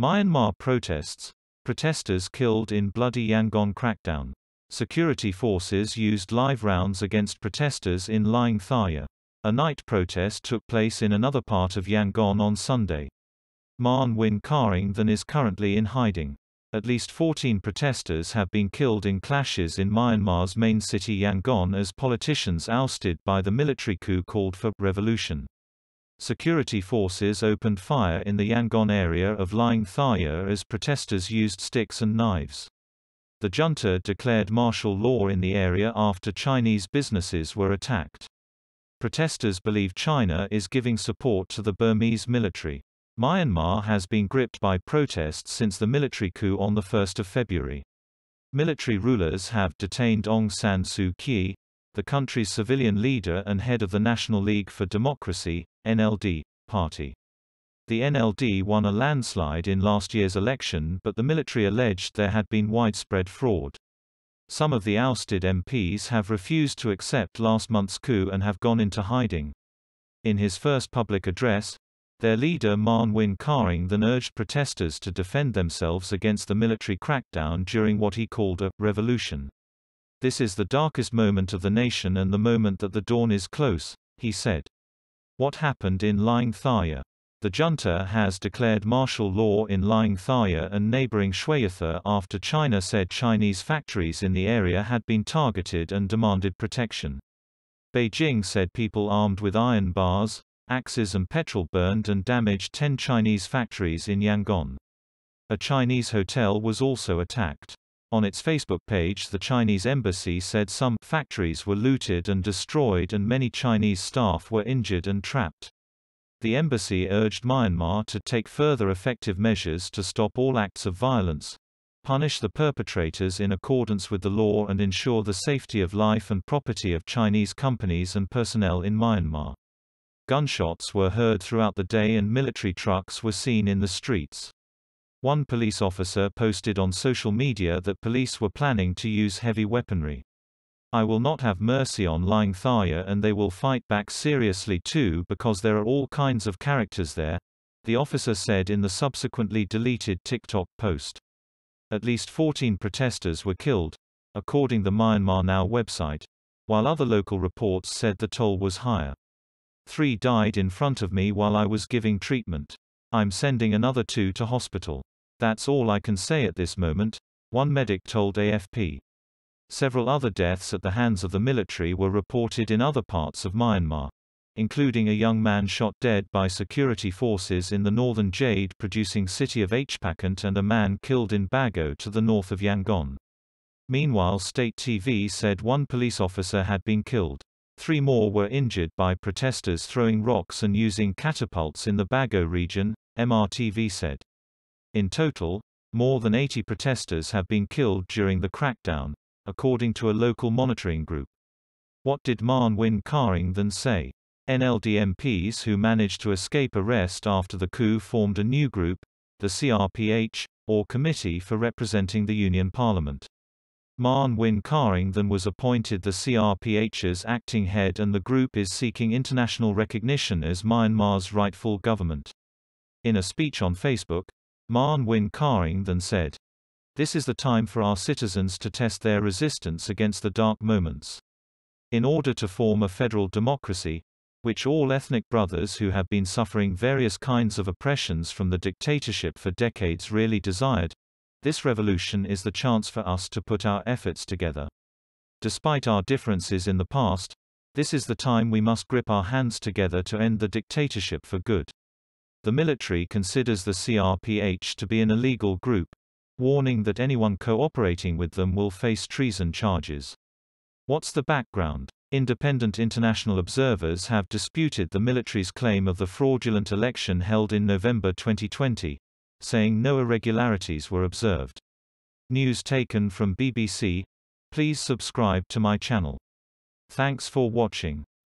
Myanmar protests. Protesters killed in bloody Yangon crackdown. Security forces used live rounds against protesters in Hlaing Tharyar. A night protest took place in another part of Yangon on Sunday. Mahn Win Khaing Than is currently in hiding. At least 14 protesters have been killed in clashes in Myanmar's main city Yangon as politicians ousted by the military coup called for revolution. Security forces opened fire in the Yangon area of Hlaing Tharyar as protesters used sticks and knives. The junta declared martial law in the area after Chinese businesses were attacked. Protesters believe China is giving support to the Burmese military. Myanmar has been gripped by protests since the military coup on 1 February. Military rulers have detained Aung San Suu Kyi, the country's civilian leader and head of the National League for Democracy NLD, party. The NLD won a landslide in last year's election but the military alleged there had been widespread fraud. Some of the ousted MPs have refused to accept last month's coup and have gone into hiding. In his first public address, their leader Mahn Win Khaing Than urged protesters to defend themselves against the military crackdown during what he called a revolution. This is the darkest moment of the nation and the moment that the dawn is close, he said. What happened in Hlaing Tharyar? The junta has declared martial law in Hlaing Tharyar and neighboring Shwepyitha after China said Chinese factories in the area had been targeted and demanded protection. Beijing said people armed with iron bars, axes and petrol burned and damaged 10 Chinese factories in Yangon. A Chinese hotel was also attacked. On its Facebook page the Chinese embassy said some factories were looted and destroyed and many Chinese staff were injured and trapped. The embassy urged Myanmar to take further effective measures to stop all acts of violence, punish the perpetrators in accordance with the law and ensure the safety of life and property of Chinese companies and personnel in Myanmar. Gunshots were heard throughout the day and military trucks were seen in the streets. One police officer posted on social media that police were planning to use heavy weaponry. I will not have mercy on Hlaing Tharyar and they will fight back seriously too because there are all kinds of characters there, the officer said in the subsequently deleted TikTok post. At least 14 protesters were killed, according the Myanmar Now website, while other local reports said the toll was higher. Three died in front of me while I was giving treatment. I'm sending another two to hospital. That's all I can say at this moment, one medic told AFP. Several other deaths at the hands of the military were reported in other parts of Myanmar, including a young man shot dead by security forces in the northern jade-producing city of Hpakant and a man killed in Bago to the north of Yangon. Meanwhile state TV said one police officer had been killed. Three more were injured by protesters throwing rocks and using catapults in the Bago region, MRTV said. In total, more than 80 protesters have been killed during the crackdown, according to a local monitoring group. What did Mahn Win Khaing Than say? NLD MPs who managed to escape arrest after the coup formed a new group, the CRPH, or Committee for Representing the Union Parliament. Mahn Win Khaing Than was appointed the CRPH's acting head and the group is seeking international recognition as Myanmar's rightful government. In a speech on Facebook, Mahn Win Khaing Than said, This is the time for our citizens to test their resistance against the dark moments. In order to form a federal democracy, which all ethnic brothers who have been suffering various kinds of oppressions from the dictatorship for decades really desired, this revolution is the chance for us to put our efforts together. Despite our differences in the past, this is the time we must grip our hands together to end the dictatorship for good. The military considers the CRPH to be an illegal group, warning that anyone cooperating with them will face treason charges. What's the background? Independent international observers have disputed the military's claim of the fraudulent election held in November 2020, saying no irregularities were observed. News taken from BBC. Please subscribe to my channel. Thanks for watching.